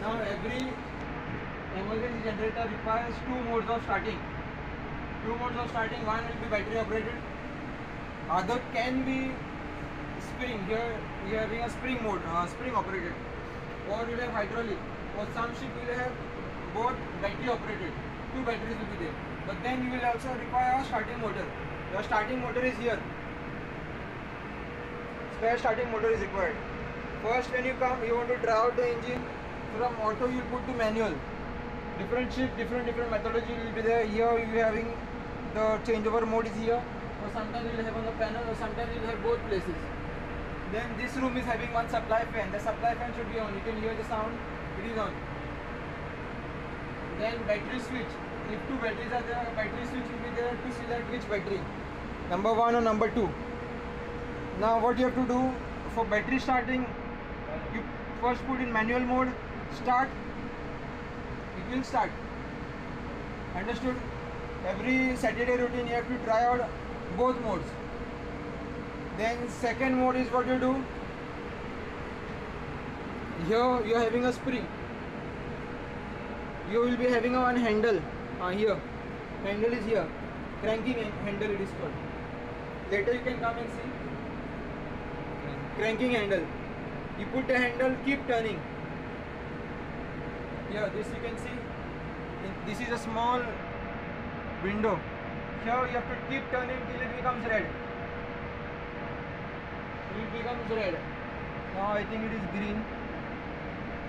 Now every emergency generator requires two modes of starting. Two modes of starting. One will be battery operated. Other can be spring. Here we are having a spring mode, uh, spring operated. Or will have hydraulic. Or some ship will have both battery operated. Two batteries will be there. But then you will also require a starting motor. Your starting motor is here. Spare starting motor is required. First when you come, you want to try out the engine. From auto you put to manual. Different shift, different different methodology will be there. Here you having the changeover mode is here. Or sometimes you will have on the panel or sometimes you will have both places. Then this room is having one supply fan. The supply fan should be on. You can hear the sound. It is on. Then battery switch. If two batteries are there, battery switch will be there to select which battery. Number one or number two. Now what you have to do for battery starting, you first put in manual mode, start, it will start. Understood? Every Saturday routine you have to try out both modes. Then second mode is what you do. Here you are having a spring. You will be having a one handle uh, here. Handle is here. Cranking handle it is called. Later you can come and see. Cranking handle. You put the handle, keep turning. Here, this you can see. This is a small window. Here you have to keep turning till it becomes red. Till it becomes red. Now I think it is green.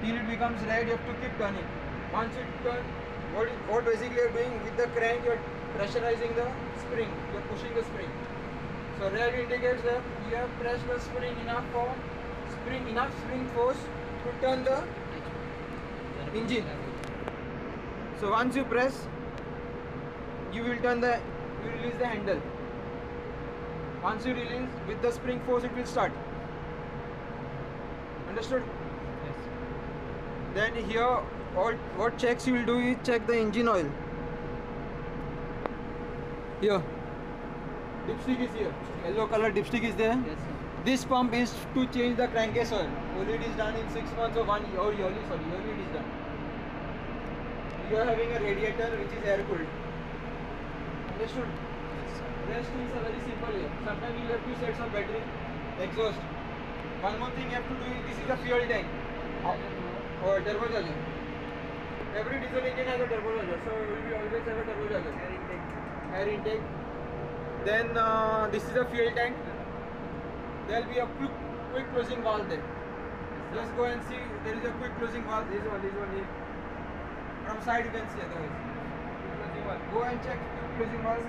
Till it becomes red, you have to keep turning. Once it turn, what, what basically you are doing with the crank, you are pressurizing the spring. You are pushing the spring. So red indicates that you have pressed the spring enough for spring enough spring force to turn the engine. So once you press, you will turn the you release the handle. Once you release with the spring force, it will start. Understood? Yes. Then here, all what checks you will do is check the engine oil. Here, dipstick is here. Yellow color dipstick is there. Yes, sir. This pump is to change the crankcase oil. Only it is done in six months or one year, or yearly, sorry, yearly it is done. You are having a radiator which is air cooled. Understood? Rest things are very simple here. Sometimes you have two sets of battery, exhaust. One more thing you have to do is this is a fuel tank. Or turbocharger. Every diesel engine has a turbocharger, so you will always have a turbocharger. Air intake. Air intake. Then uh, this is a fuel tank. There will be a quick, quick closing valve there. Just go and see. There is a quick closing valve. This one, this one here. From side you can see otherwise. Quick closing valve. Go and check quick closing valve.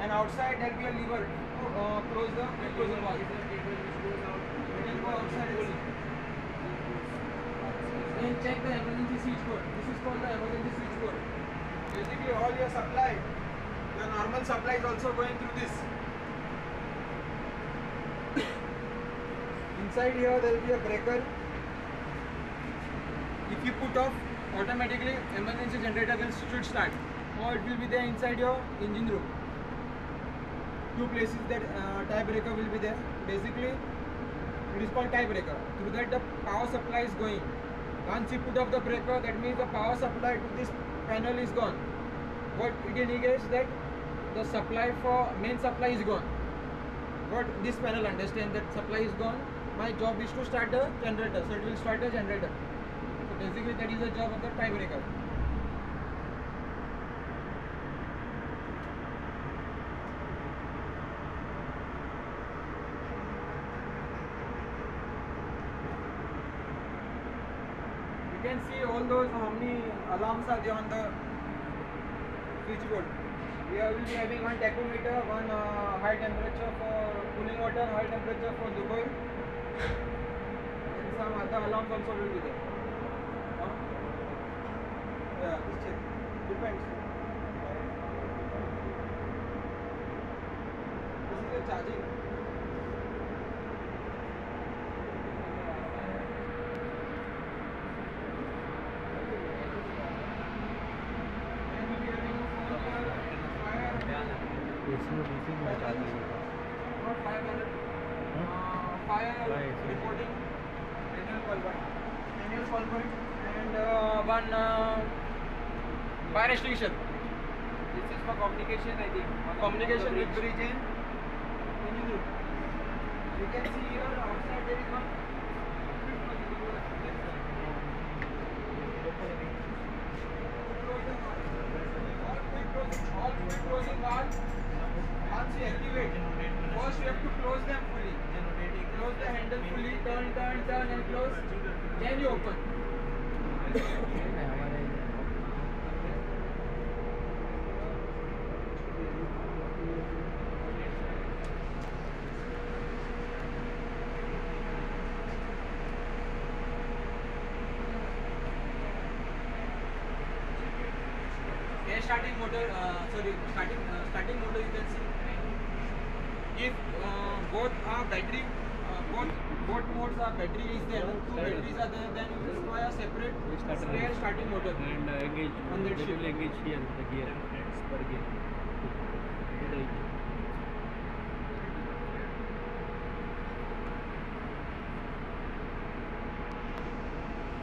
And outside there will be a lever to uh, close the quick closing valve. You can go outside and see. Then check the emergency switch code. This is called the emergency switch code. Basically all your supply, your normal supply is also going through this. Inside here there will be a breaker. If you put off, automatically emergency generator will should start. Or it will be there inside your engine room. Two places that uh, tie breaker will be there. Basically, it is called tie breaker. Through that the power supply is going. Once you put off the breaker, that means the power supply to this panel is gone. What it indicates that the supply for main supply is gone. What this panel understands that supply is gone. My job is to start the generator, so it will start the generator. So basically, that is the job of the tie breaker. You can see all those how many alarms are there on the switchboard. We are- will be having one tachometer, one uh, high temperature for cooling water, high temperature for Dubai, and some other alarms also will be there. Huh? Yeah, this. Depends. This is the charging. And we'll be having a four-wheeler fire इसमें DC में charging होगा not five hundred. Uh, fire Fire. reporting manual call point manual call point and uh, one uh, fire extinguisher This is for communication, I think. on the- communication on the with bridge in Unigroup. You can see here outside there is one all quick closing all quick closing valve once you activate first you have to close them fully close the handle fully turn turn turn and close then you open starting motor, uh, sorry, starting uh, starting motor you can see. If uh, both are battery, uh, both both modes are battery is there, two batteries are there, then you require a separate Starter. spare starting motor. And uh, engage, On that will engage here, the gear, spur gear.